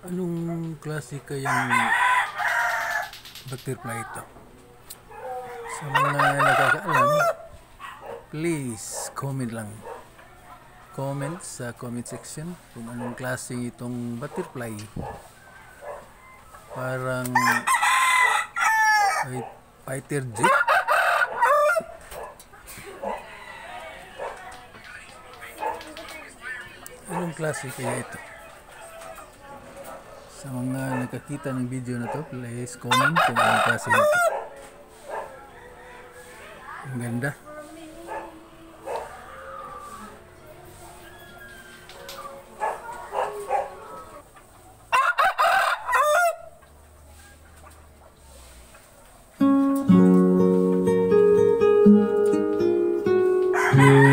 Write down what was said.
Anong klase kayang butterfly ito? Sa mga nakakaalam, please comment lang. Comment sa comment section kung anong klase itong butterfly. Parang fighter jet. Anong klase kaya ito? Sa mga nakakita ng video na to, please comment kung anong klase nito. Ang ganda. Yeah.